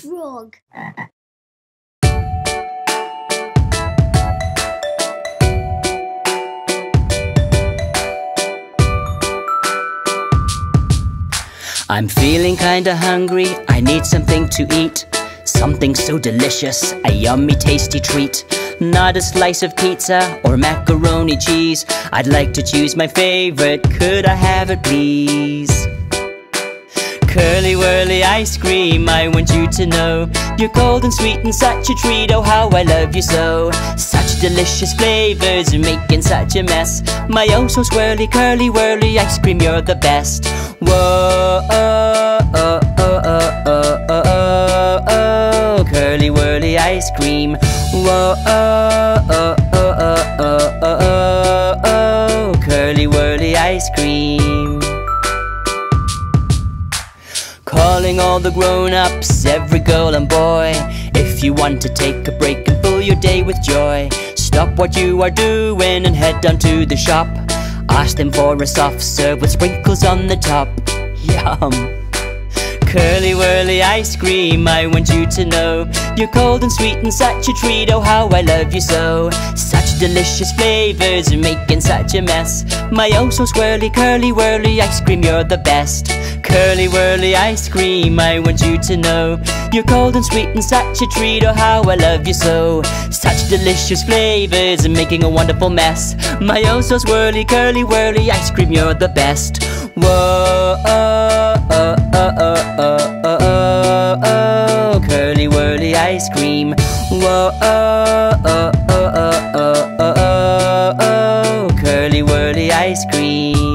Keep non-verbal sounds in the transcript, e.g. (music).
frog. I'm feeling kinda hungry, I need something to eat. Something so delicious, a yummy tasty treat. Not a slice of pizza or macaroni cheese. I'd like to choose my favorite, could I have it please? Curly whirly ice cream, I want you to know You're cold and sweet and such a treat, oh how I love you so. Such delicious flavors, making such a mess. My oh so swirly curly whirly ice cream, you're the best. Whoa, oh, oh, oh, oh, oh, oh, oh, oh Curly whirly ice cream. Whoa, oh, oh, oh, oh, oh, oh, oh, oh Curly whirly ice cream Calling all the grown-ups, every girl and boy. If you want to take a break and fill your day with joy Stop what you are doing and head down to the shop. Ask them for a soft serve with sprinkles on the top. (laughs) Yum! Curly whirly ice cream, I want you to know. You're cold and sweet and such a treat, oh how I love you so. Such delicious flavors, making such a mess. My oh so swirly curly whirly ice cream, you're the best curly whirly ice cream I want you to know You're cold and sweet and such a treat Oh how I love you so Such delicious flavors making a wonderful mess My oh so swirly curly whirly ice cream You're the best Whoa oh oh oh oh oh oh oh, oh. Curly whirly ice cream Whoa oh oh oh oh oh oh oh Curly whirly ice cream